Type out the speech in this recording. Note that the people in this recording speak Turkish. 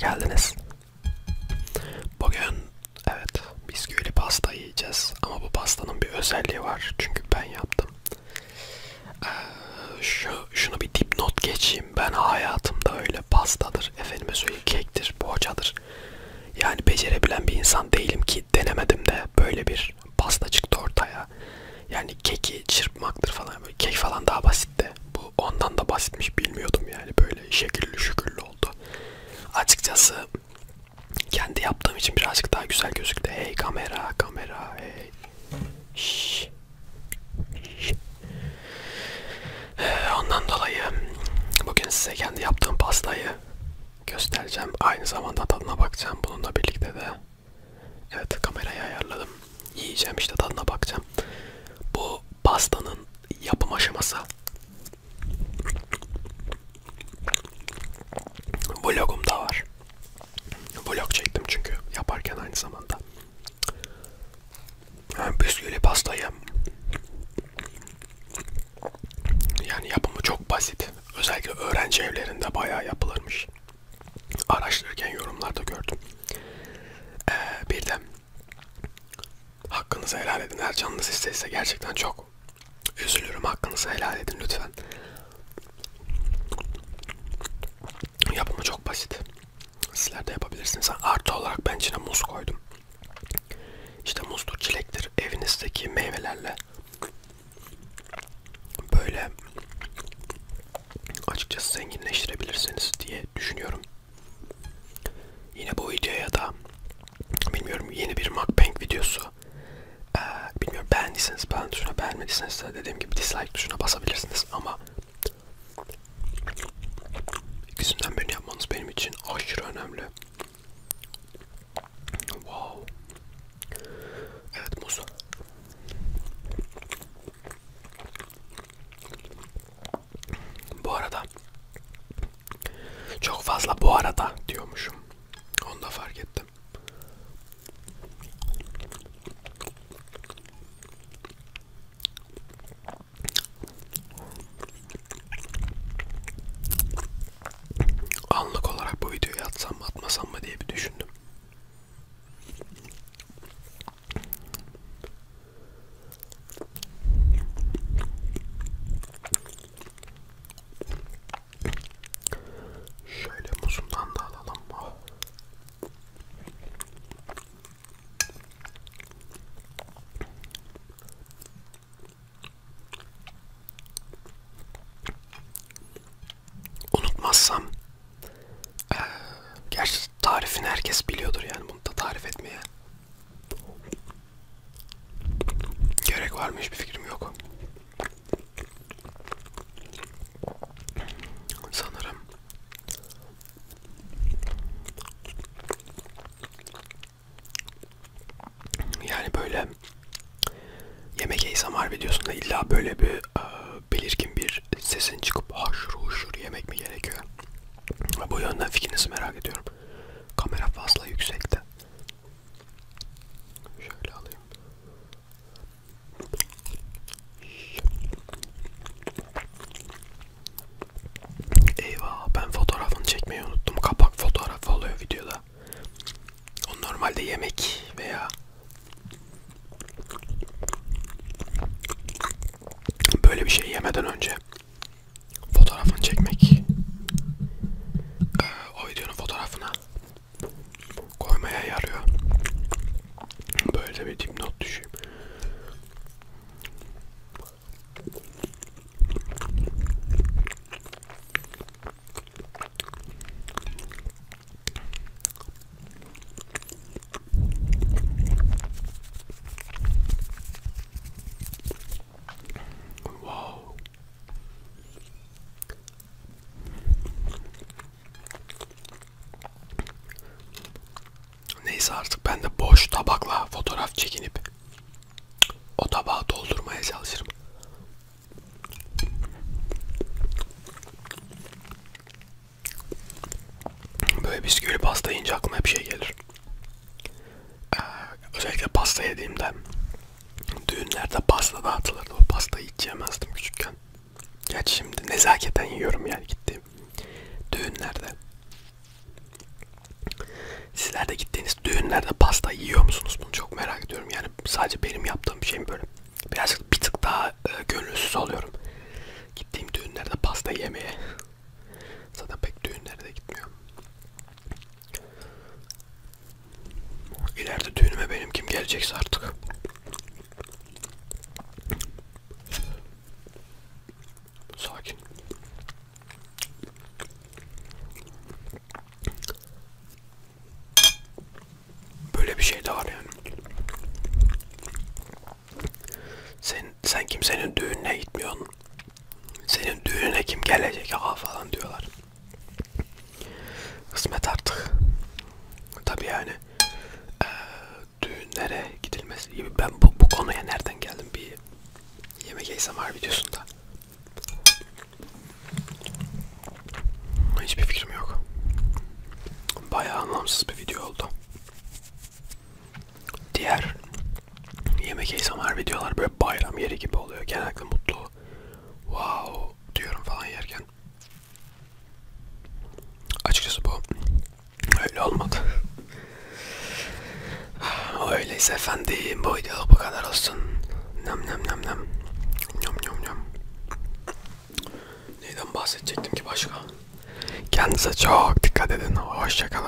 geldiniz. Bugün evet bisküvili pasta yiyeceğiz ama bu pastanın bir özelliği var çünkü ben yaptım. Ee, şu şunu bir dipnot geçeyim. Ben hayatımda öyle pastadır, efendime söyleyeyim kektir, poğaçadır. Yani becerebilen bir insan değilim ki denemedim de böyle bir pasta çıktı ortaya. Yani keki çırpmaktır falan. Böyle kek falan daha basitti. Bu ondan da basitmiş bilmiyordum yani. Böyle şekilli şükürlü oldu. Açıkçası kendi yaptığım için birazcık daha güzel gözüktü. Hey kamera, kamera, hey. Şşş. Ondan dolayı bugün size kendi yaptığım pastayı göstereceğim. Aynı zamanda tadına bakacağım. Bununla birlikte de evet kamerayı ayarladım. Yiyeceğim işte tadına bakacağım. Bu pastanın yapım aşaması vlogum da var. Vlog çektim çünkü yaparken aynı zamanda. Yani bisküvili pastayı yani yapımı çok basit. Özellikle öğrenci evlerinde bayağı yapılırmış. Araştırırken yorumlarda gördüm. Ee, bir de hakkınızı helal edin. Eğer canınız isteyse gerçekten çok üzülürüm. Hakkınızı helal edin lütfen. Yapımı çok basit. Sizler de yapabilirsiniz. Artı olarak ben içine muz koydum. İşte muzdur, çilektir. Evinizdeki meyvelerle böyle açıkçası zenginleştirebilirsiniz diye düşünüyorum. Yine bu videoya da bilmiyorum yeni bir mukbang videosu ee, bilmiyorum beğendiyseniz beğen tuşuna beğenmediyseniz de dediğim gibi dislike tuşuna basabilirsiniz ama ikisinden birini yapmanız benim için aşırı önemli. Wow. Evet muz. Bu arada çok fazla bu arada diyormuşum. Onu da fark ettim. Anlık olarak bu videoyu atsam mı atmasam mı diye bir düşündüm. Şöyle muzundan da alalım. Oh. Unutmazsam ee, gerçi tarifini herkes biliyordur yani bunu da tarif etmeye gerek var mı hiçbir fikrim yok. Sanırım yani böyle yemek ASMR videosunda illa böyle bir e, belirgin bir sesin çıkıp haşır huşur yemek mi gerekiyor? Bu yönden fikrinizi merak ediyorum. Bir şey yemeden önce fotoğrafını çekmek ee, o videonun fotoğrafına koymaya yarıyor. Böyle bir dipnot düşeyim. Wow. Neyse artık ben de boş tabakla fotoğraf çekinip o tabağı doldurmaya çalışırım. Böyle bisküvili pasta yiyince aklıma hep şey gelir. Ee, özellikle pasta yediğimde düğünlerde pasta dağıtılırdı. O pastayı hiç yemezdim küçükken. Gerçi şimdi nezaketen yiyorum yani düğünlerde. dizilerde gittiğiniz düğünlerde pasta yiyor musunuz? Bunu çok merak ediyorum. Yani sadece benim yaptığım bir şey mi böyle? Birazcık bir tık daha e, gönülsüz oluyorum. Gittiğim düğünlerde pasta yemeye. Zaten pek düğünlere de gitmiyorum. İleride düğünüme benim kim gelecekse artık. Sakin. Böyle bir şey de var yani. Sen kimsenin düğününe gitmiyorsun. Senin düğününe kim gelecek ya falan diyorlar. Kısmet artık. Tabi yani e, düğünlere gidilmesi gibi ben bu, bu konuya nereden geldim bir yemek ASMR videosunda. Hiçbir fikrim yok. Bayağı anlamsız bir video oldu. Diğer yemek ASMR videolar böyle yeri gibi oluyor. Genellikle mutlu. Wow diyorum falan yerken. Açıkçası bu öyle olmadı. Öyleyse efendim bu videoluk bu kadar olsun. Nam nam nam nam. Nam nam nam. Neyden bahsedecektim ki başka? Kendinize çok dikkat edin. Hoşçakalın.